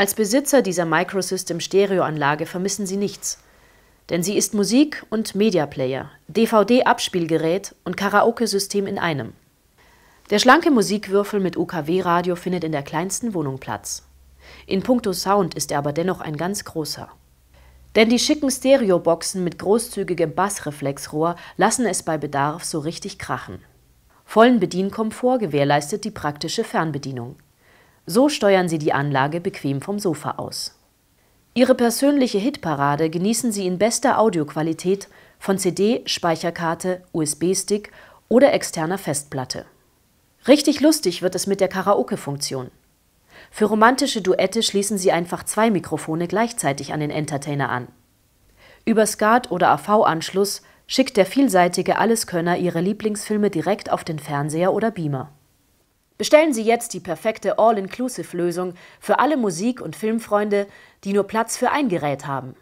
Als Besitzer dieser Microsystem-Stereoanlage vermissen Sie nichts. Denn sie ist Musik- und Mediaplayer, DVD-Abspielgerät und Karaoke-System in einem. Der schlanke Musikwürfel mit UKW-Radio findet in der kleinsten Wohnung Platz. In puncto Sound ist er aber dennoch ein ganz großer. Denn die schicken Stereoboxen mit großzügigem Bassreflexrohr lassen es bei Bedarf so richtig krachen. Vollen Bedienkomfort gewährleistet die praktische Fernbedienung. So steuern Sie die Anlage bequem vom Sofa aus. Ihre persönliche Hitparade genießen Sie in bester Audioqualität von CD, Speicherkarte, USB-Stick oder externer Festplatte. Richtig lustig wird es mit der Karaoke-Funktion. Für romantische Duette schließen Sie einfach zwei Mikrofone gleichzeitig an den Entertainer an. Über SCART oder AV-Anschluss schickt der vielseitige Alleskönner Ihre Lieblingsfilme direkt auf den Fernseher oder Beamer. Bestellen Sie jetzt die perfekte All-Inclusive-Lösung für alle Musik- und Filmfreunde, die nur Platz für ein Gerät haben.